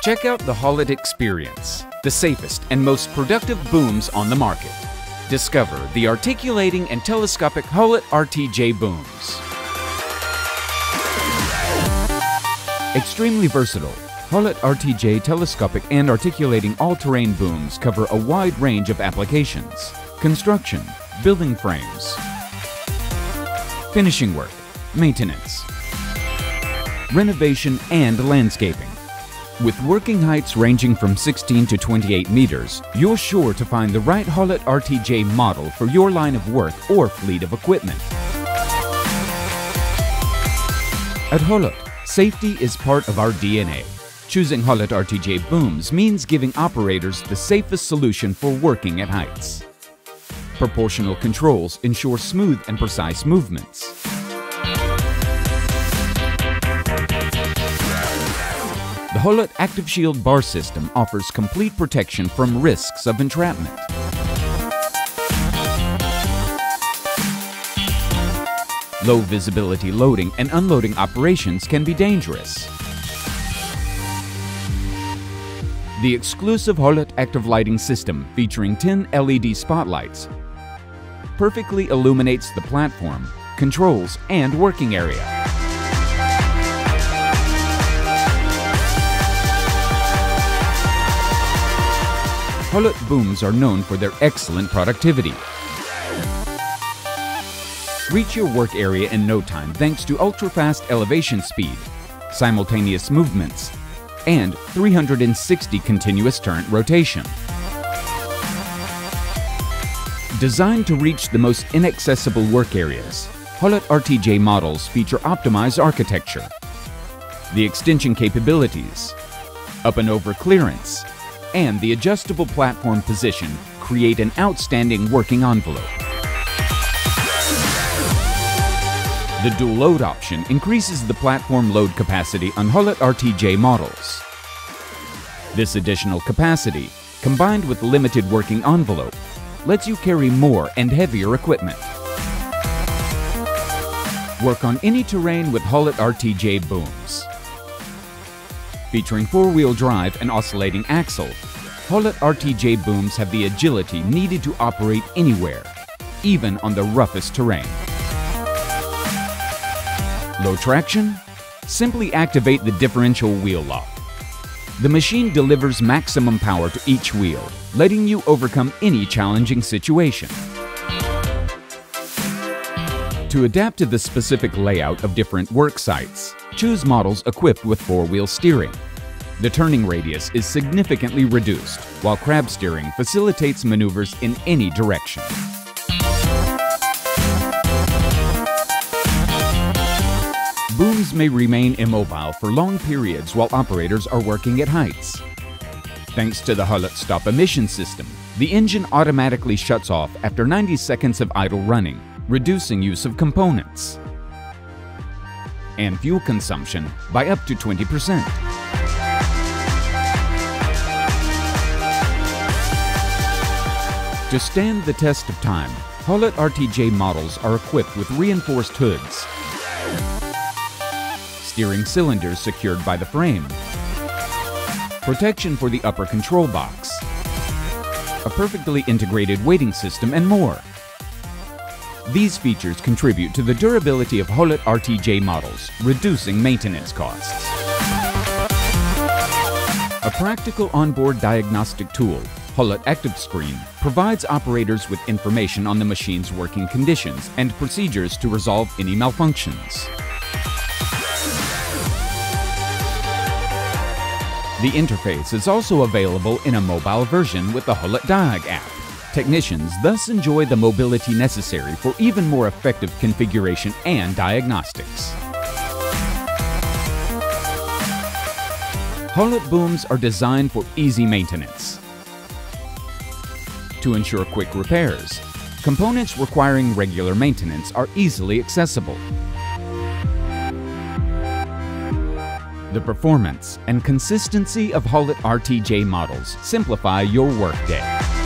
Check out the Haulotte Experience, the safest and most productive booms on the market. Discover the articulating and telescopic Haulotte RTJ booms. Extremely versatile, Haulotte RTJ telescopic and articulating all-terrain booms cover a wide range of applications. Construction, building frames, finishing work, maintenance, renovation and landscaping. With working heights ranging from 16 to 28 meters, you're sure to find the right Haulotte RTJ model for your line of work or fleet of equipment. At Haulotte, safety is part of our DNA. Choosing Haulotte RTJ booms means giving operators the safest solution for working at heights. Proportional controls ensure smooth and precise movements. The Haulotte Active Shield bar system offers complete protection from risks of entrapment. Low visibility loading and unloading operations can be dangerous. The exclusive Haulotte Active Lighting System featuring 10 LED spotlights perfectly illuminates the platform, controls, and working area. Haulotte booms are known for their excellent productivity. Reach your work area in no time thanks to ultra-fast elevation speed, simultaneous movements, and 360 continuous turn rotation. Designed to reach the most inaccessible work areas, Haulotte RTJ models feature optimized architecture, the extension capabilities, up and over clearance, and the adjustable platform position create an outstanding working envelope. The dual load option increases the platform load capacity on Haulotte RTJ models. This additional capacity, combined with limited working envelope, lets you carry more and heavier equipment. Work on any terrain with Haulotte RTJ booms featuring four-wheel drive and oscillating axle. Haulotte RTJ booms have the agility needed to operate anywhere, even on the roughest terrain. Low traction? Simply activate the differential wheel lock. The machine delivers maximum power to each wheel, letting you overcome any challenging situation. To adapt to the specific layout of different work sites, choose models equipped with four-wheel steering. The turning radius is significantly reduced, while crab steering facilitates maneuvers in any direction. Booms may remain immobile for long periods while operators are working at heights. Thanks to the Haulotte Stop Emission System, the engine automatically shuts off after 90 seconds of idle running, reducing use of components and fuel consumption by up to 20%. To stand the test of time, Haulotte RTJ models are equipped with reinforced hoods, steering cylinders secured by the frame, protection for the upper control box, a perfectly integrated weighting system, and more. These features contribute to the durability of Haulotte RTJ models, reducing maintenance costs. A practical onboard diagnostic tool, Haulotte Active Screen, provides operators with information on the machine's working conditions and procedures to resolve any malfunctions. The interface is also available in a mobile version with the Haulotte Diag app. Technicians thus enjoy the mobility necessary for even more effective configuration and diagnostics. Haulotte booms are designed for easy maintenance. To ensure quick repairs, components requiring regular maintenance are easily accessible. The performance and consistency of Haulotte RTJ models simplify your workday.